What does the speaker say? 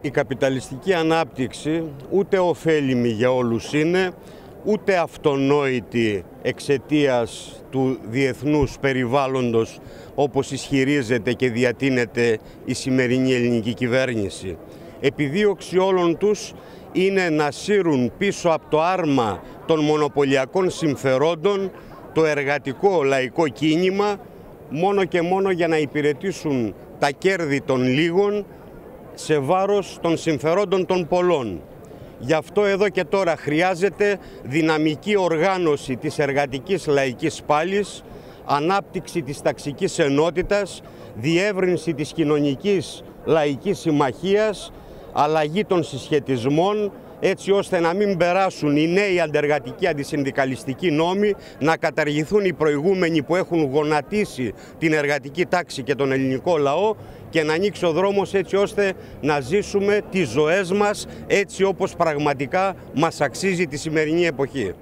Η καπιταλιστική ανάπτυξη ούτε ωφέλιμη για όλους είναι, ούτε αυτονόητη εξαιτίας του διεθνούς περιβάλλοντος όπως ισχυρίζεται και διατείνεται η σημερινή ελληνική κυβέρνηση. Επιδίωξη όλων τους είναι να σύρουν πίσω από το άρμα των μονοπωλιακών συμφερόντων το εργατικό λαϊκό κίνημα μόνο και μόνο για να υπηρετήσουν τα κέρδη των λίγων σε βάρος των συμφερόντων των πολλών. Γι' αυτό εδώ και τώρα χρειάζεται δυναμική οργάνωση της εργατικής λαϊκής πάλης, ανάπτυξη της ταξικής ενότητας, διεύρυνση της κοινωνικής λαϊκής συμμαχίας, αλλαγή των συσχετισμών, έτσι ώστε να μην περάσουν οι νέοι αντεργατικοί αντισυνδικαλιστικοί νόμοι, να καταργηθούν οι προηγούμενοι που έχουν γονατίσει την εργατική τάξη και τον ελληνικό λαό και να ανοίξει ο δρόμος έτσι ώστε να ζήσουμε τις ζωές μας έτσι όπως πραγματικά μας αξίζει τη σημερινή εποχή.